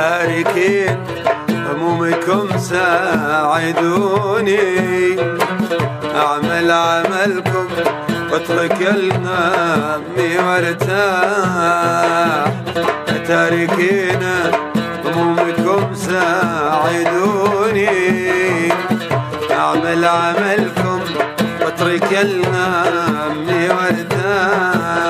تاركين همومكم ساعدوني. أعمل عملكم واترك الهم وارتاح تاركين همومكم ساعدوني. أعمل عملكم واترك الهم وارتاح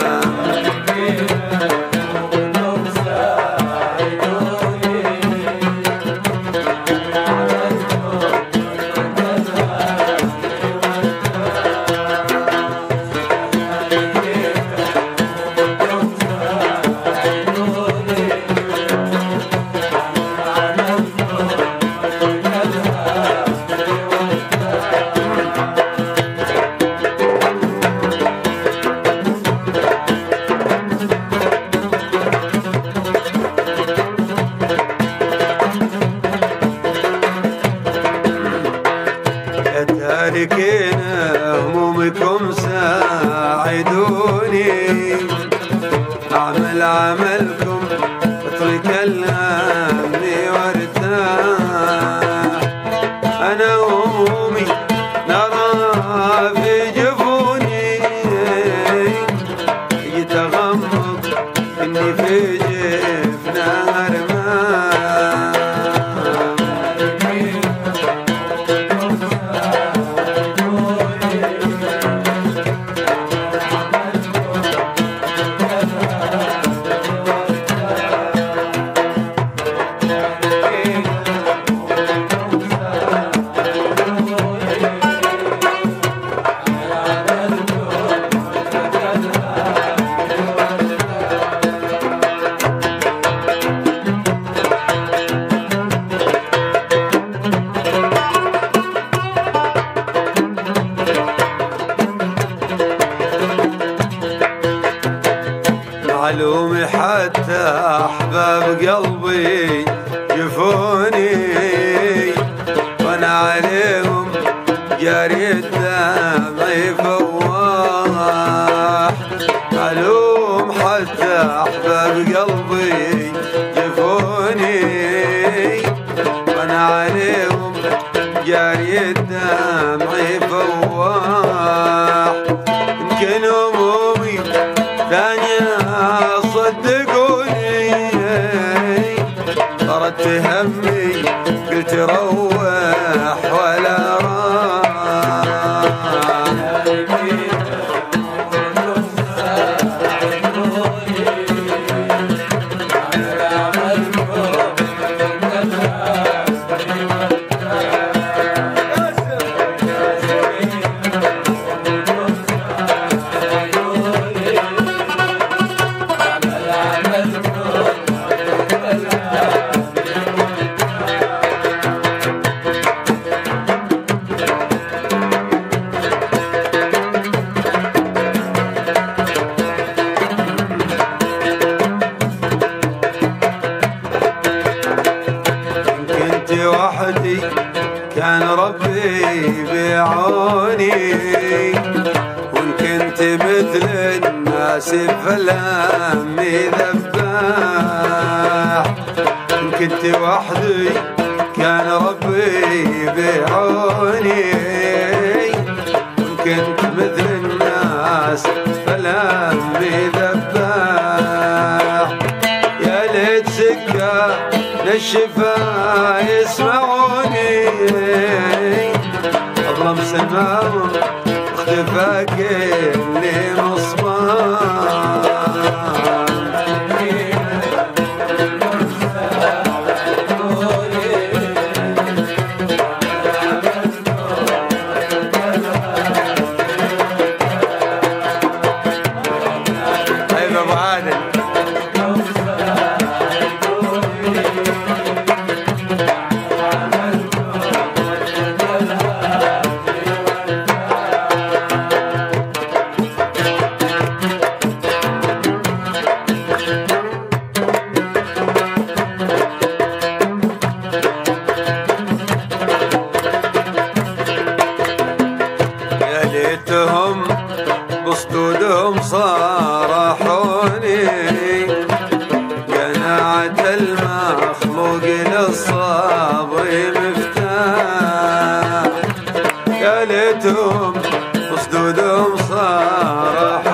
يا تاركين همومكم ساعدوني. أعمل عملكم معلوم حتى أحباب قلبي جفوني وأنا عليهم جاري الدمع يفواح معلوم حتى أحباب قلبي جفوني وأنا عليهم جاري الدمع يفواح يمكن همومي Oh. الناس فلامي ذباح إن كنت وحدي كان ربي بعوني. كنت مثل الناس فلامي ذباح يا ليت سكة الشفا يسمعوني. ظلم سماهم اختفى كل مصباح قناعة المخلوق للصبر مفتاح يا ليتهم بصدودهم صارحوني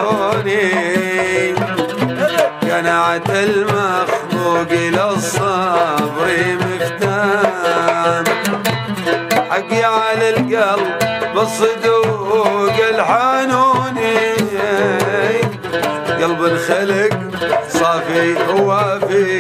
قناعة المخلوق للصبر مفتاح حقي على القلب بالصدوق الحنوني قلب الخلق صافي ووافي.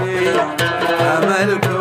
املكم